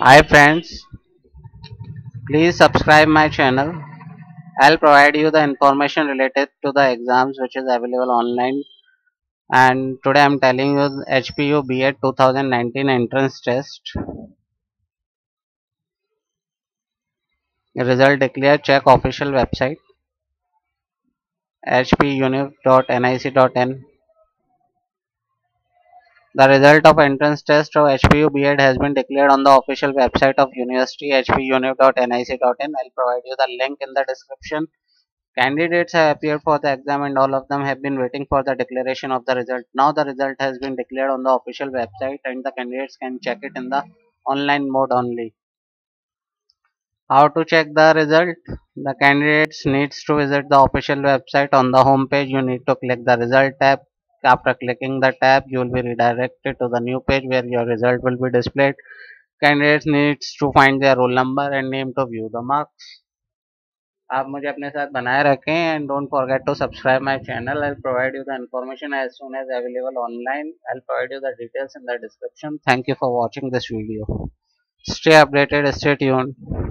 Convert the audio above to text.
Hi friends, please subscribe my channel. I'll provide you the information related to the exams which is available online. And today I'm telling you HPU B.Ed 2019 entrance test. Result declared check official website hpuniv.nic.in. The result of entrance test of HPU B.Ed has been declared on the official website of university hpuniv.nic.in. I'll provide you the link in the description. Candidates have appeared for the exam and all of them have been waiting for the declaration of the result. Now the result has been declared on the official website and the candidates can check it in the online mode only. How to check the result? The candidates needs to visit the official website. On the home page, you need to click the result tab After clicking the tab, you will be redirected to the new page where your result will be displayed. Candidates needs to find their roll number and name to view the marks. आप मुझे अपने साथ बनाए रखें and don't forget to subscribe my channel I provide you the information as soon as available online I provide you the details in the description thank you for watching this video stay updated stay tuned